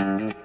Mm-hmm.